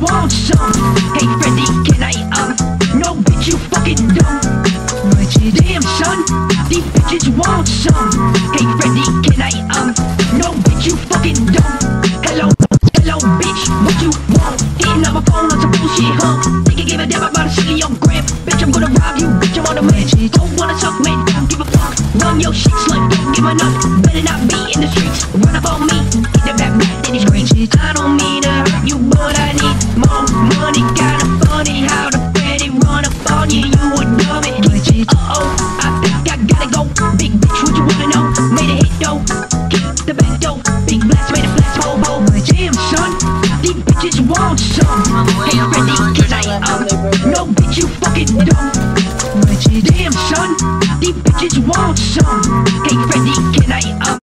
want some Hey Freddy, can I, um No bitch, you fucking don't. Damn son, these bitches want some Hey Freddy, can I, um No bitch, you fucking don't. Hello, hello bitch, what you want? Eating up my phone on some bullshit, huh? Think you give a damn about a silly old grip Bitch, I'm gonna rob you, bitch, I'm on a man Don't wanna suck, man, don't give a fuck Run your shit, slut, don't give a nut Better not be in the street you fucking dumb.